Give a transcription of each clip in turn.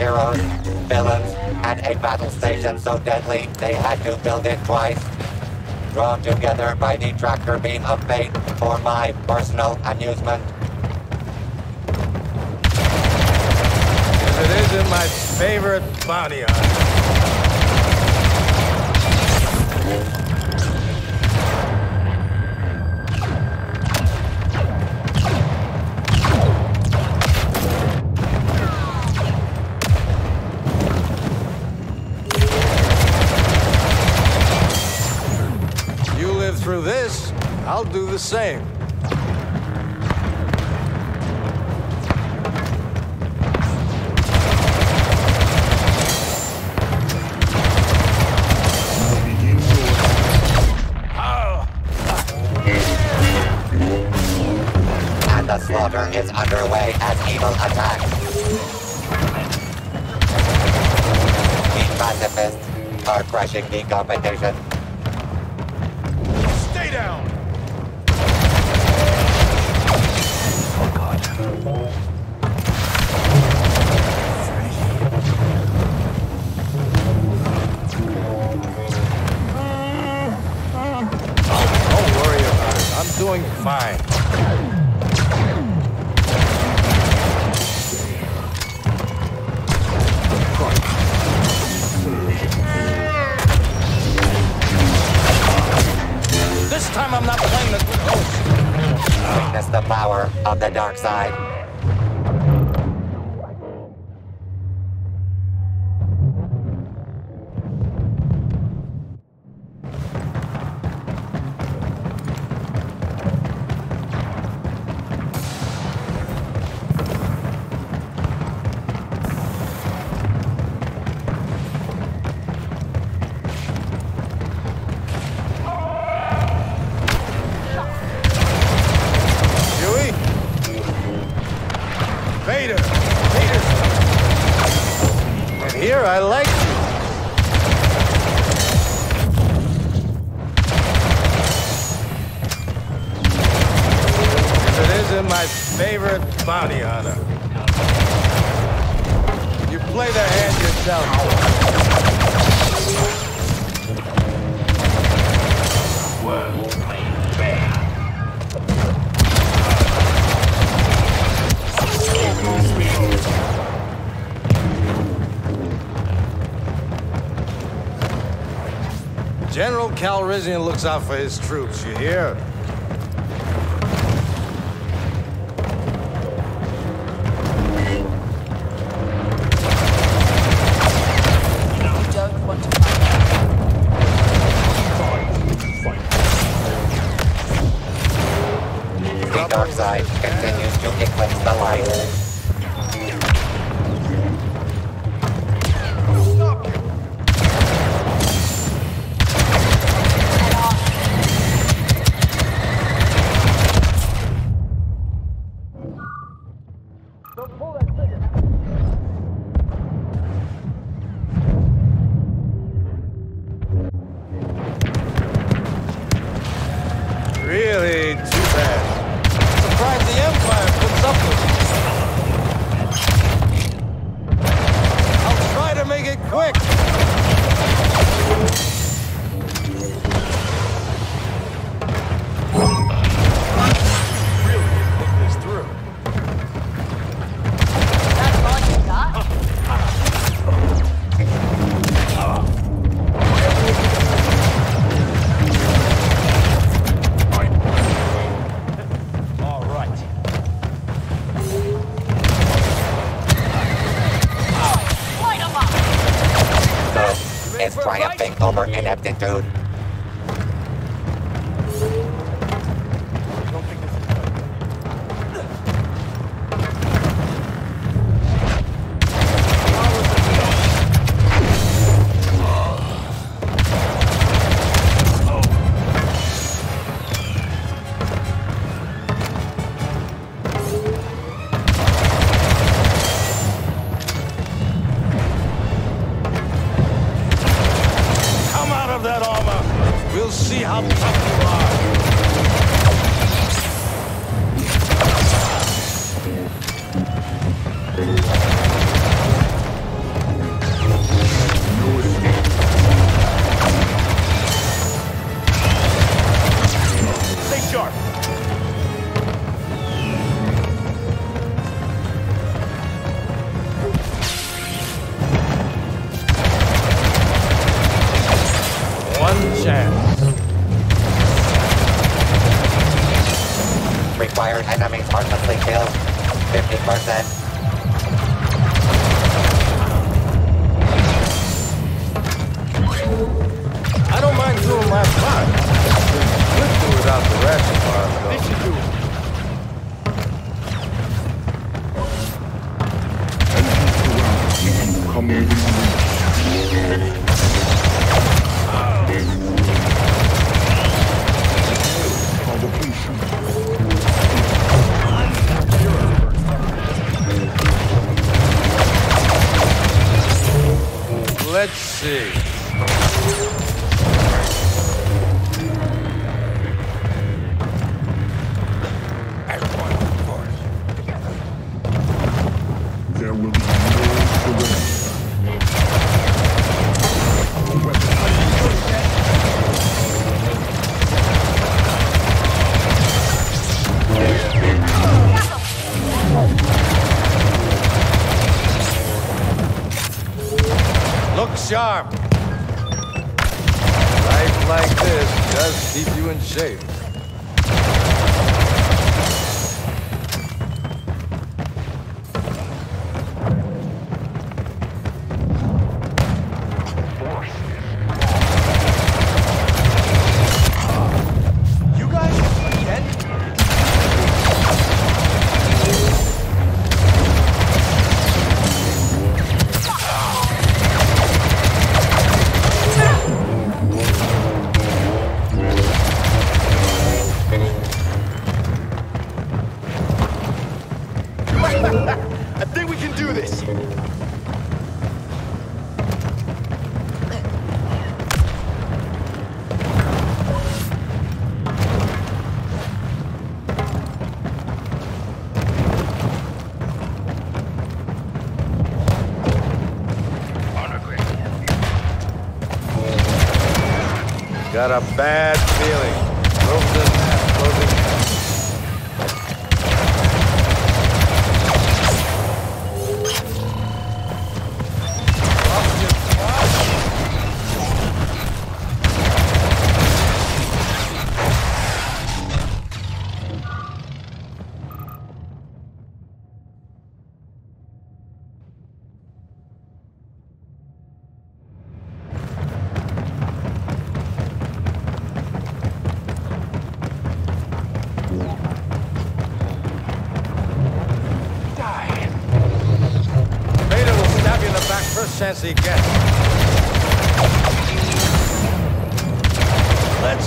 heroes, villains, and a battle station so deadly they had to build it twice. Drawn together by the tractor beam of fate for my personal amusement. It isn't my favorite hunter. I'll do the same. And the slaughter is underway as evil attacks. The pacifists are crushing the competition. Stay down! Fine. This time I'm not playing the good host. Witness the power of the dark side. Bounty hunter. You play the hand yourself. General Calrissian looks out for his troops, you hear? Really too bad. Surprised the Empire puts up with it. I'll try to make it quick. It's triumphing over ineptitude. Required enemies heartlessly failed. 50%. I don't mind doing. Could do without the ratchet part, though. This should do it. Let's see. Shape. Got a bad feeling. Let's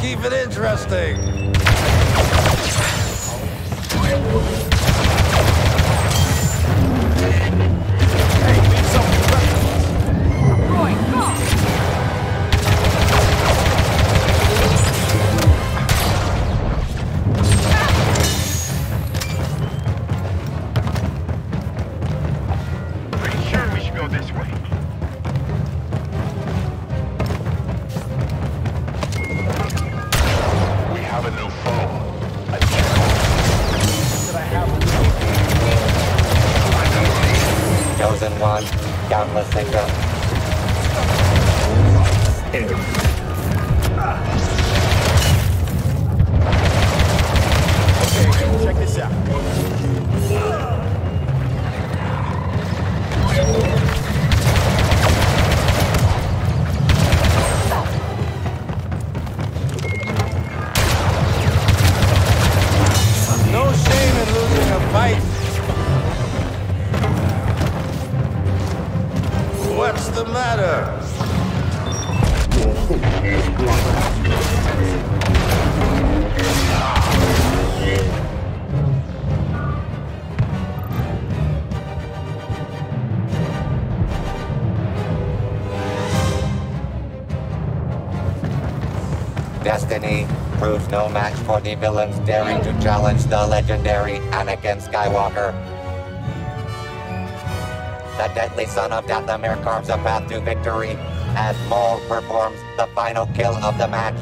keep it interesting. Chosen one, countless victims. Okay, check this out. Proves no match for the villains daring to challenge the legendary Anakin Skywalker. The deadly son of Dathomir carves a path to victory as Maul performs the final kill of the match.